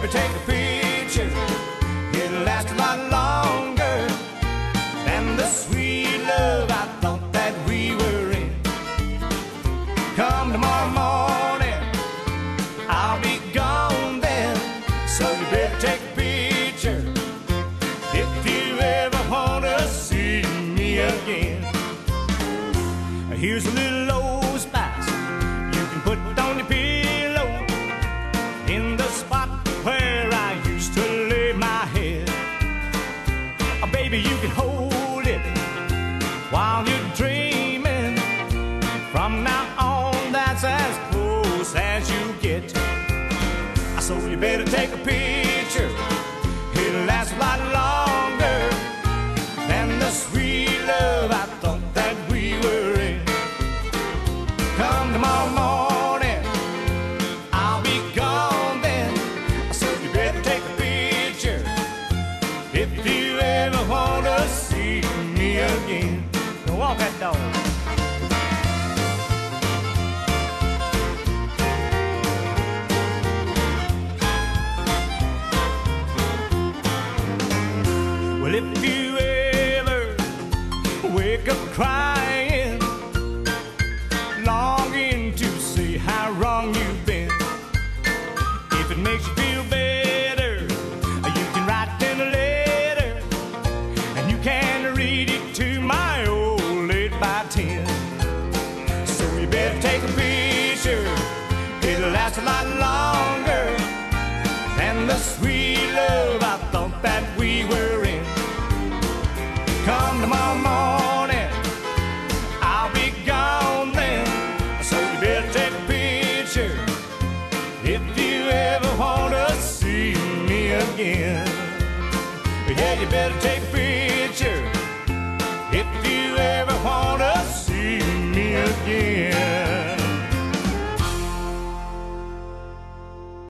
baby, take a picture. It'll last a lot longer than the sweet love I thought that we were in. Come tomorrow morning, I'll be gone then. So you better take a picture if you ever want to see me again. Here's a little baby, you can hold it while you're dreaming. From now on, that's as close as you get. So you better take a picture. It'll last a lot longer than the sweet love I thought Now walk that dog. Well, if you ever wake up crying, longing to see how wrong you've been, if it makes you feel better, you can write them a letter and you can read it take a picture, it'll last a lot longer than the sweet love I thought that we were in. Come tomorrow morning, I'll be gone then. So you better take a picture if you ever want to see me again. Yeah, you better take a picture